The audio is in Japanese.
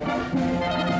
you